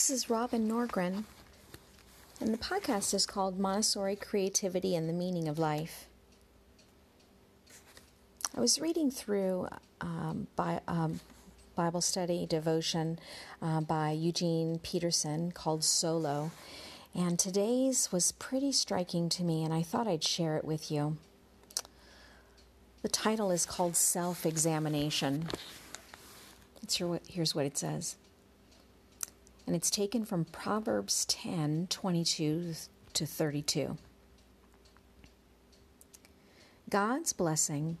This is Robin Norgren, and the podcast is called Montessori Creativity and the Meaning of Life. I was reading through um, by, um, Bible study devotion uh, by Eugene Peterson called Solo, and today's was pretty striking to me, and I thought I'd share it with you. The title is called Self Examination. Here's what it says. And it's taken from Proverbs 10 22 to 32. God's blessing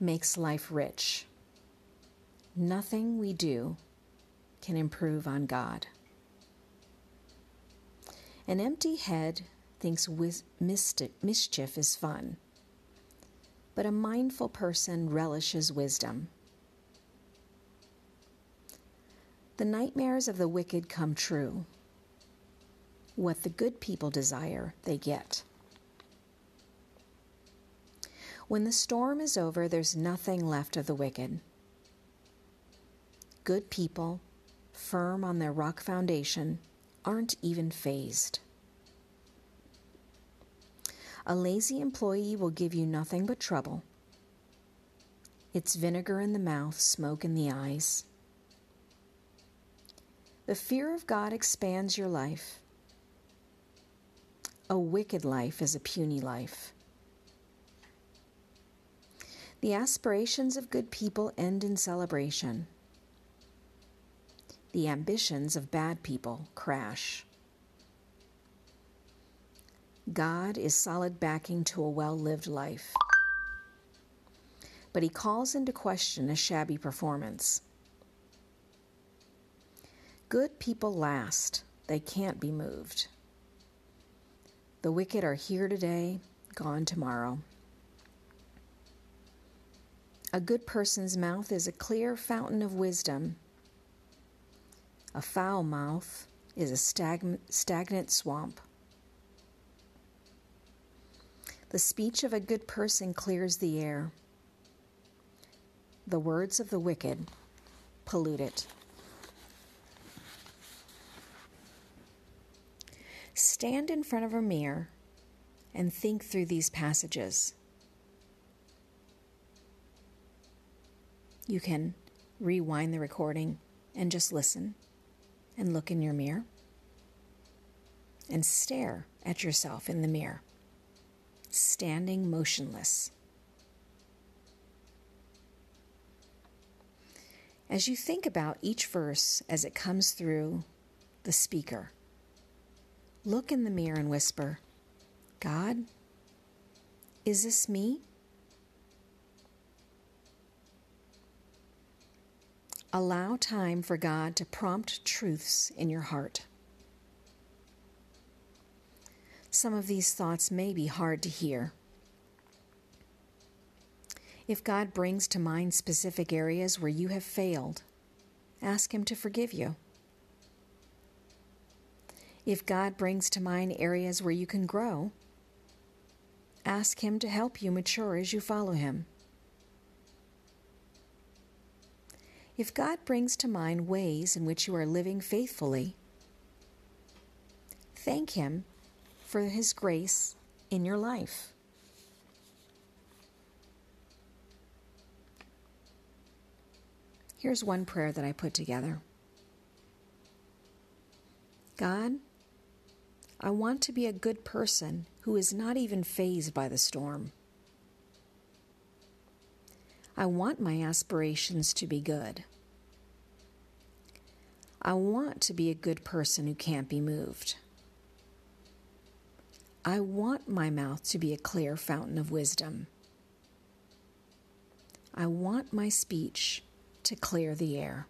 makes life rich. Nothing we do can improve on God. An empty head thinks mischief is fun, but a mindful person relishes wisdom. The nightmares of the wicked come true. What the good people desire, they get. When the storm is over, there's nothing left of the wicked. Good people, firm on their rock foundation, aren't even fazed. A lazy employee will give you nothing but trouble. It's vinegar in the mouth, smoke in the eyes. The fear of God expands your life. A wicked life is a puny life. The aspirations of good people end in celebration. The ambitions of bad people crash. God is solid backing to a well lived life. But he calls into question a shabby performance. Good people last, they can't be moved. The wicked are here today, gone tomorrow. A good person's mouth is a clear fountain of wisdom. A foul mouth is a stagnant swamp. The speech of a good person clears the air. The words of the wicked pollute it. Stand in front of a mirror and think through these passages. You can rewind the recording and just listen and look in your mirror and stare at yourself in the mirror, standing motionless. As you think about each verse as it comes through the speaker, look in the mirror and whisper, God, is this me? Allow time for God to prompt truths in your heart. Some of these thoughts may be hard to hear. If God brings to mind specific areas where you have failed, ask Him to forgive you. If God brings to mind areas where you can grow, ask Him to help you mature as you follow Him. If God brings to mind ways in which you are living faithfully, thank Him for His grace in your life. Here's one prayer that I put together God, I want to be a good person who is not even fazed by the storm. I want my aspirations to be good. I want to be a good person who can't be moved. I want my mouth to be a clear fountain of wisdom. I want my speech to clear the air.